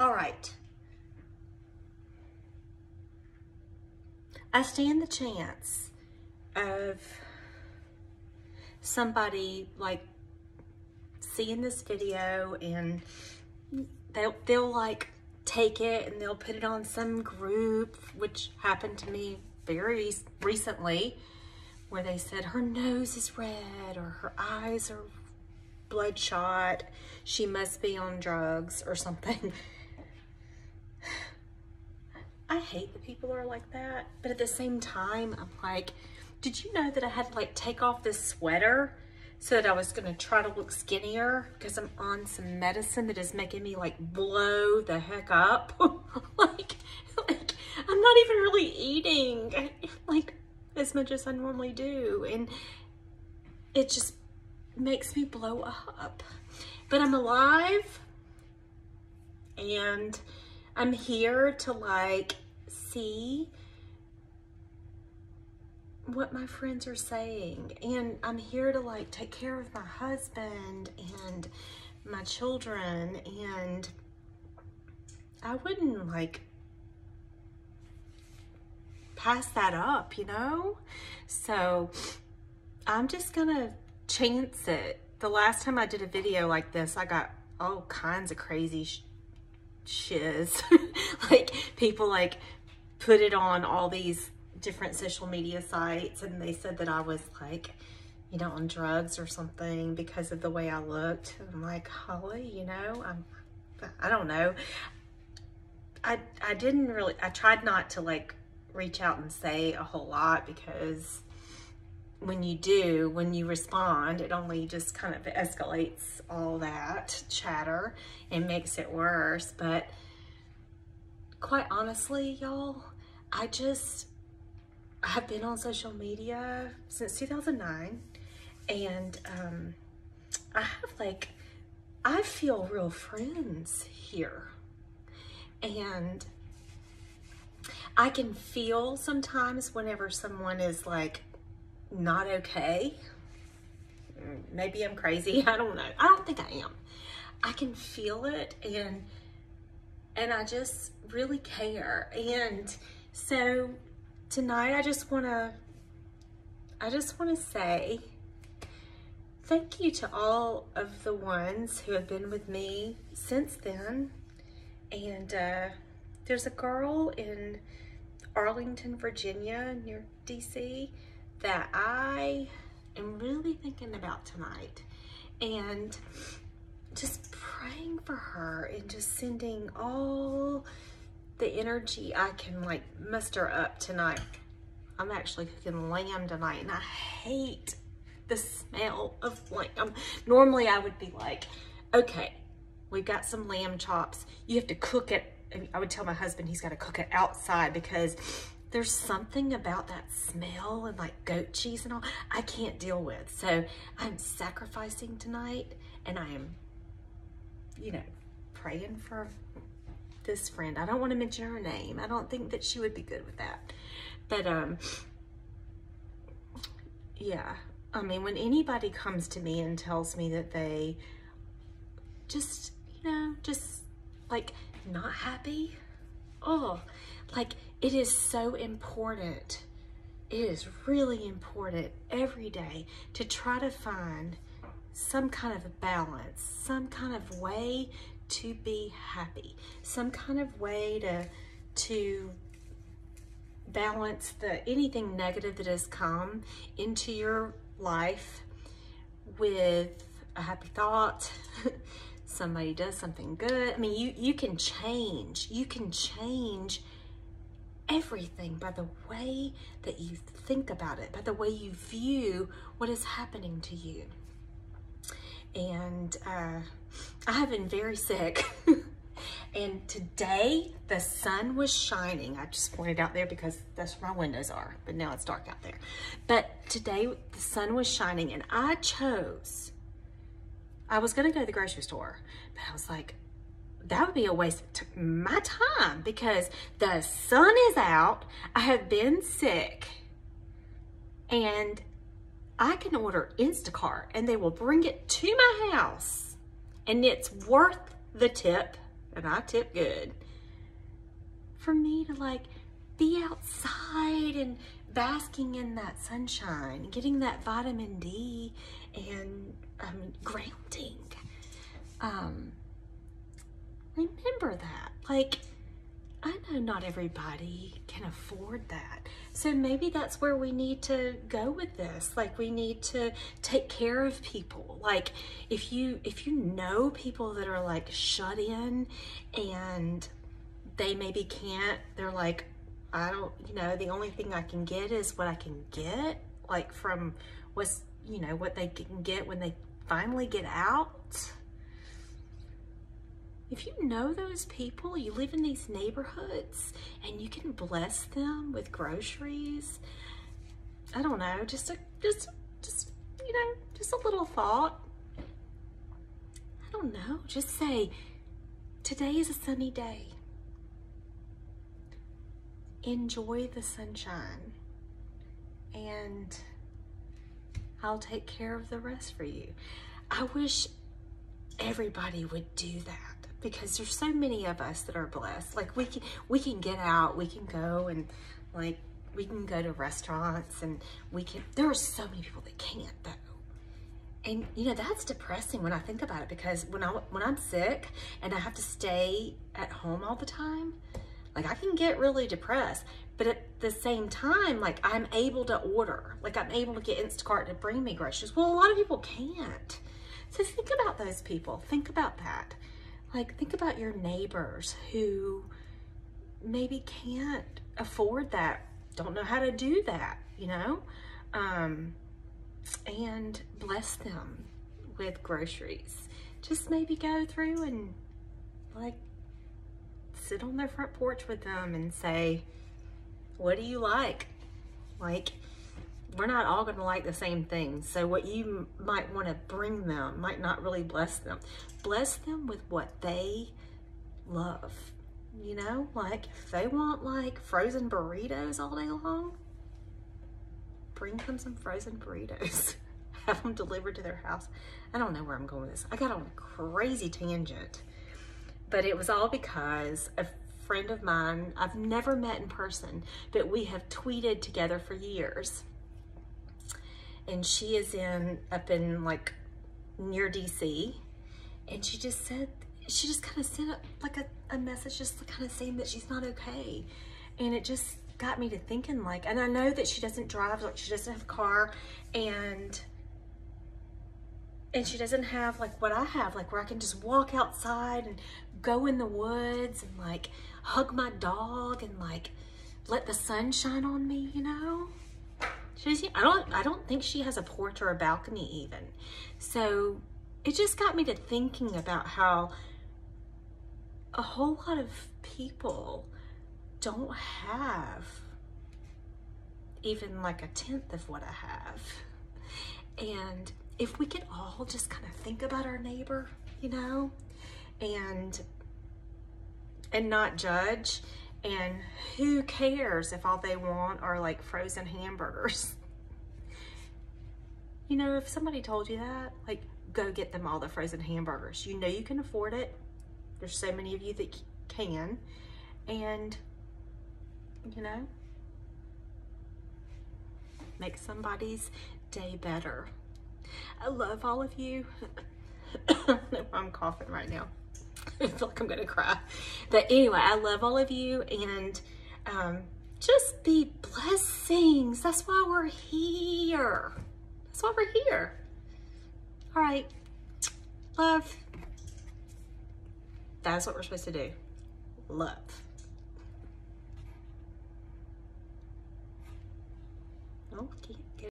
All right. I stand the chance of somebody like seeing this video and they'll, they'll like take it and they'll put it on some group, which happened to me very recently, where they said her nose is red or her eyes are bloodshot. She must be on drugs or something. I hate that people are like that, but at the same time, I'm like, did you know that I had to like take off this sweater so that I was gonna try to look skinnier because I'm on some medicine that is making me like blow the heck up. like, like, I'm not even really eating like as much as I normally do. And it just makes me blow up. But I'm alive and I'm here to like see what my friends are saying. And I'm here to like take care of my husband and my children. And I wouldn't like pass that up, you know? So I'm just gonna chance it. The last time I did a video like this, I got all kinds of crazy sh shiz. like people like put it on all these different social media sites and they said that I was like, you know, on drugs or something because of the way I looked. I'm like, Holly, you know, I'm, I don't know. I, I didn't really, I tried not to like reach out and say a whole lot because when you do, when you respond, it only just kind of escalates all that chatter and makes it worse. But quite honestly, y'all, I just I've been on social media since 2009 and um, I have like, I feel real friends here. And I can feel sometimes whenever someone is like not okay. Maybe I'm crazy. I don't know. I don't think I am. I can feel it and and I just really care. And so tonight I just want to I just want to say thank you to all of the ones who have been with me since then. And uh, there's a girl in Arlington, Virginia, near DC, that I am really thinking about tonight. And just praying for her and just sending all the energy I can like muster up tonight. I'm actually cooking lamb tonight and I hate the smell of lamb. Normally I would be like, okay, we've got some lamb chops. You have to cook it. I would tell my husband he's got to cook it outside because there's something about that smell and like goat cheese and all I can't deal with. So I'm sacrificing tonight and I am, you know, praying for this friend. I don't want to mention her name. I don't think that she would be good with that. But, um, yeah. I mean, when anybody comes to me and tells me that they just, you know, just like not happy, oh, like it is so important. It is really important every day to try to find some kind of balance, some kind of way to be happy, some kind of way to, to balance the anything negative that has come into your life with a happy thought, somebody does something good. I mean, you, you can change. You can change everything by the way that you think about it, by the way you view what is happening to you. And uh, I have been very sick. and today the sun was shining. I just pointed out there because that's where my windows are, but now it's dark out there. But today the sun was shining and I chose, I was gonna go to the grocery store, but I was like, that would be a waste of my time because the sun is out. I have been sick and I can order Instacart and they will bring it to my house and it's worth the tip and I tip good. For me to like be outside and basking in that sunshine, getting that vitamin D and um, grounding. Um, remember that. Like, not everybody can afford that. So maybe that's where we need to go with this. Like we need to take care of people. Like if you if you know people that are like shut in and they maybe can't, they're like, I don't, you know, the only thing I can get is what I can get, like from what's, you know, what they can get when they finally get out if you know those people, you live in these neighborhoods and you can bless them with groceries, I don't know, just a, just, just, you know, just a little thought. I don't know, just say, today is a sunny day. Enjoy the sunshine and I'll take care of the rest for you. I wish everybody would do that because there's so many of us that are blessed. Like we can we can get out, we can go and like we can go to restaurants and we can there are so many people that can't though. And you know that's depressing when I think about it because when I when I'm sick and I have to stay at home all the time, like I can get really depressed. But at the same time, like I'm able to order, like I'm able to get Instacart to bring me groceries. Well, a lot of people can't. So think about those people. Think about that. Like, think about your neighbors who maybe can't afford that, don't know how to do that, you know? Um, and bless them with groceries. Just maybe go through and like sit on their front porch with them and say, what do you like? Like, we're not all going to like the same things. So what you might want to bring them might not really bless them. Bless them with what they love. You know, like if they want like frozen burritos all day long, bring them some frozen burritos. Have them delivered to their house. I don't know where I'm going with this. I got on a crazy tangent, but it was all because a friend of mine, I've never met in person, but we have tweeted together for years and she is in up in like near DC and she just said she just kind of sent up like a, a message just kind of saying that she's not okay. And it just got me to thinking like and I know that she doesn't drive like she doesn't have a car and and she doesn't have like what I have like where I can just walk outside and go in the woods and like hug my dog and like let the sun shine on me you know She's, I don't, I don't think she has a porch or a balcony even. So it just got me to thinking about how a whole lot of people don't have even like a tenth of what I have. And if we could all just kind of think about our neighbor, you know, and and not judge and who cares if all they want are like frozen hamburgers? You know, if somebody told you that, like go get them all the frozen hamburgers. You know you can afford it. There's so many of you that can. And, you know, make somebody's day better. I love all of you. I'm coughing right now. I feel like I'm gonna cry. But anyway, I love all of you and um, just be blessings. That's why we're here. That's why we're here. All right, love. That's what we're supposed to do. Love. Okay.